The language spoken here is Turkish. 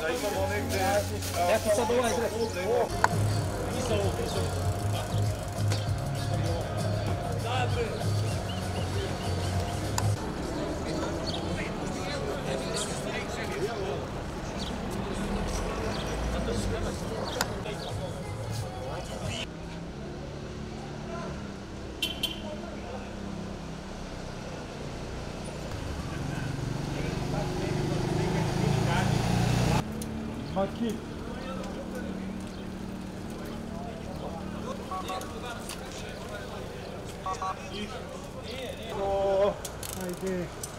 da imamo negdje... Ja sam sad ovaj Fakir. Oo. Haydi.